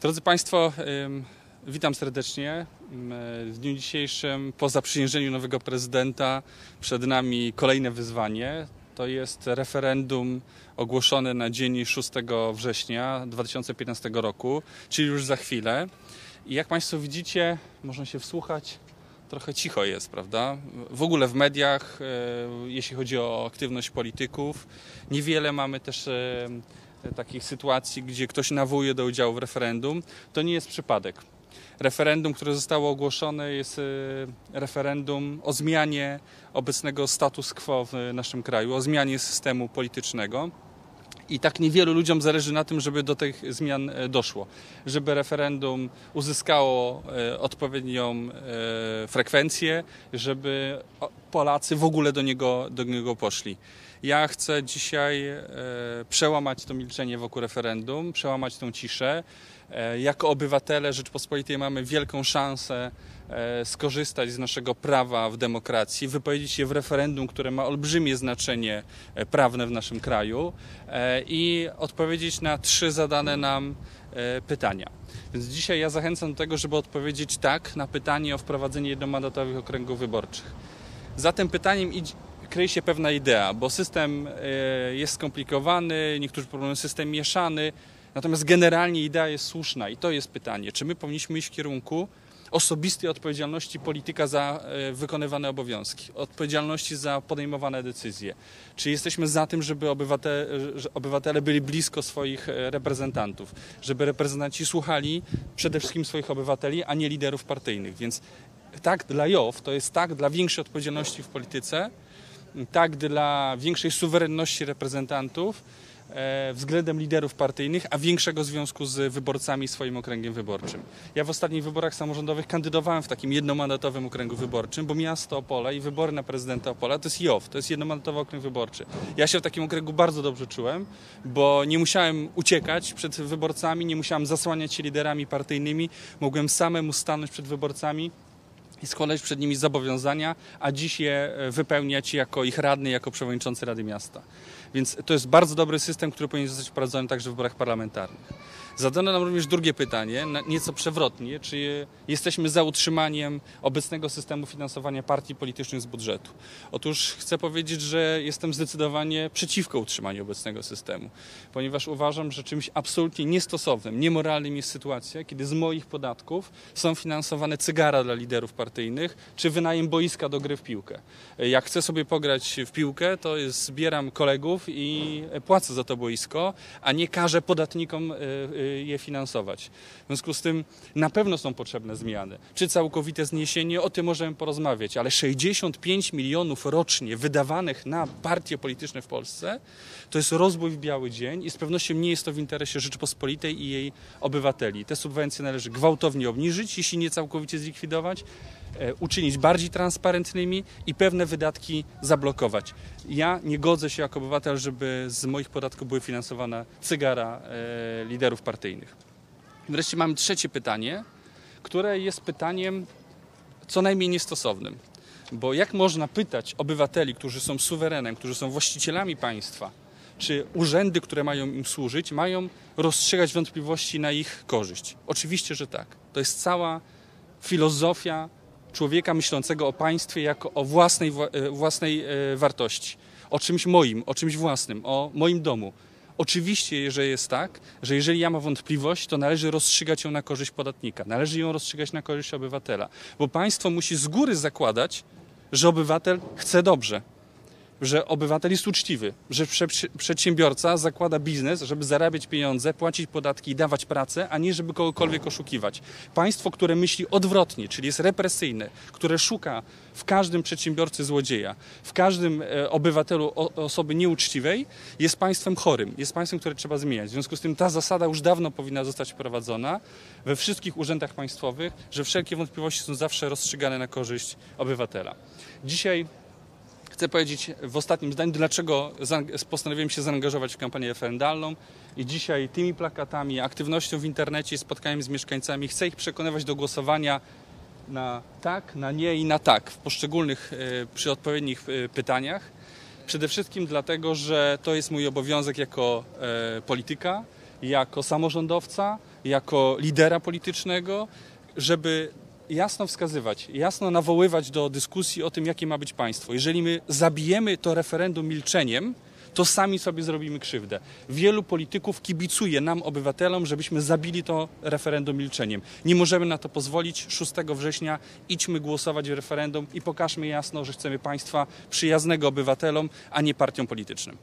Drodzy Państwo, witam serdecznie. W dniu dzisiejszym, po zaprzysiężeniu nowego prezydenta, przed nami kolejne wyzwanie. To jest referendum ogłoszone na dzień 6 września 2015 roku, czyli już za chwilę. I jak Państwo widzicie, można się wsłuchać, trochę cicho jest, prawda? W ogóle w mediach, e, jeśli chodzi o aktywność polityków, niewiele mamy też takich sytuacji, gdzie ktoś nawołuje do udziału w referendum. To nie jest przypadek. Referendum, które zostało ogłoszone, jest e, referendum o zmianie obecnego status quo w naszym kraju, o zmianie systemu politycznego. I tak niewielu ludziom zależy na tym, żeby do tych zmian e, doszło, żeby referendum uzyskało e, odpowiednią e, frekwencję, żeby Polacy w ogóle do niego, do niego poszli. Ja chcę dzisiaj e, przełamać to milczenie wokół referendum, przełamać tą ciszę. E, Jako obywatele Rzeczpospolitej mamy wielką szansę e, skorzystać z naszego prawa w demokracji, wypowiedzieć się w referendum, które ma olbrzymie znaczenie prawne w naszym kraju i odpowiedzieć na trzy zadane nam pytania. Więc dzisiaj ja zachęcam do tego, żeby odpowiedzieć tak na pytanie o wprowadzenie jednomandatowych okręgów wyborczych. Za tym pytaniem kryje się pewna idea, bo system e, jest skomplikowany, niektórzy proponują system mieszany, natomiast generalnie idea jest słuszna i to jest pytanie, czy my powinniśmy iść w kierunku osobistej odpowiedzialności polityka za e, wykonywane obowiązki, odpowiedzialności za podejmowane decyzje. Czy jesteśmy za tym, żeby obywatele, obywatele byli blisko swoich e, reprezentantów, żeby reprezentanci słuchali przede wszystkim swoich obywateli, a nie liderów partyjnych. Więc tak dla JOW to jest tak dla większej odpowiedzialności w polityce, tak dla większej suwerenności reprezentantów e, względem liderów partyjnych, a większego związku z wyborcami swoim okręgiem wyborczym. Ja w ostatnich wyborach samorządowych kandydowałem w takim jednomandatowym okręgu wyborczym, bo miasto Opole i wybory na prezydenta Opola to jest JOW, to jest jednomandatowy okręg wyborczy. Ja się w takim okręgu bardzo dobrze czułem, bo nie musiałem uciekać przed wyborcami, nie musiałem zasłaniać się liderami partyjnymi, mogłem samemu stanąć przed wyborcami składać przed nimi zobowiązania, a dziś je e, wypełniać jako ich radny, jako przewodniczący Rady Miasta. Więc to jest bardzo dobry system, który powinien zostać wprowadzony także w wyborach parlamentarnych. Zadano nam również drugie pytanie, nieco przewrotnie, czy jesteśmy za utrzymaniem obecnego systemu finansowania partii politycznych z budżetu. Otóż chcę powiedzieć, że jestem zdecydowanie przeciwko utrzymaniu obecnego systemu, ponieważ uważam, że czymś absolutnie niestosownym, niemoralnym jest sytuacja, kiedy z moich podatków są finansowane cygara dla liderów partyjnych, czy wynajem boiska do gry w piłkę. Jak chcę sobie pograć w piłkę, to jest, zbieram kolegów i płacę za to boisko, a nie każę podatnikom y, y, je finansować. W związku z tym na pewno są potrzebne zmiany. Czy całkowite zniesienie, o tym możemy porozmawiać, ale 65 milionów rocznie wydawanych na partie polityczne w Polsce to jest rozbój w biały dzień i z pewnością nie jest to w interesie Rzeczpospolitej i jej obywateli. Te subwencje należy gwałtownie obniżyć, jeśli nie całkowicie zlikwidować, e, uczynić bardziej transparentnymi i pewne wydatki zablokować. Ja nie godzę się jako obywatel, żeby z moich podatków były finansowane cygara e, liderów partyjnych. Wreszcie mamy trzecie pytanie, które jest pytaniem co najmniej niestosownym. Bo jak można pytać obywateli, którzy są suwerenem, którzy są właścicielami państwa, czy urzędy, które mają im służyć, mają rozstrzygać wątpliwości na ich korzyść? Oczywiście, że tak. To jest cała filozofia człowieka myślącego o państwie jako o własnej, wła- e, własnej e, wartości, o czymś moim, o czymś własnym, o moim domu. Oczywiście, że jest tak, że jeżeli ja mam wątpliwość, to należy rozstrzygać ją na korzyść podatnika, należy ją rozstrzygać na korzyść obywatela, bo państwo musi z góry zakładać, że obywatel chce dobrze, że obywatel jest uczciwy, że prze, przedsiębiorca zakłada biznes, żeby zarabiać pieniądze, płacić podatki i dawać pracę, a nie żeby kogokolwiek oszukiwać. Państwo, które myśli odwrotnie, czyli jest represyjne, które szuka w każdym przedsiębiorcy złodzieja, w każdym e, obywatelu osoby nieuczciwej, jest państwem chorym, jest państwem, które trzeba zmieniać. W związku z tym ta zasada już dawno powinna zostać wprowadzona we wszystkich urzędach państwowych, że wszelkie wątpliwości są zawsze rozstrzygane na korzyść obywatela. Dzisiaj Chcę powiedzieć w ostatnim zdaniu, dlaczego postanowiłem się zaangażować w kampanię referendalną i dzisiaj tymi plakatami, aktywnością w internecie spotkaniem z mieszkańcami chcę ich przekonywać do głosowania na tak, na nie i na tak w poszczególnych, e, przy odpowiednich e, pytaniach. Przede wszystkim dlatego, że to jest mój obowiązek jako e, polityka, jako samorządowca, jako lidera politycznego, żeby jasno wskazywać, jasno nawoływać do dyskusji o tym, jakie ma być państwo. Jeżeli my zabijemy to referendum milczeniem, to sami sobie zrobimy krzywdę. Wielu polityków kibicuje nam, obywatelom, żebyśmy zabili to referendum milczeniem. Nie możemy na to pozwolić. 6 września idźmy głosować w referendum i pokażmy jasno, że chcemy państwa przyjaznego obywatelom, a nie partiom politycznym.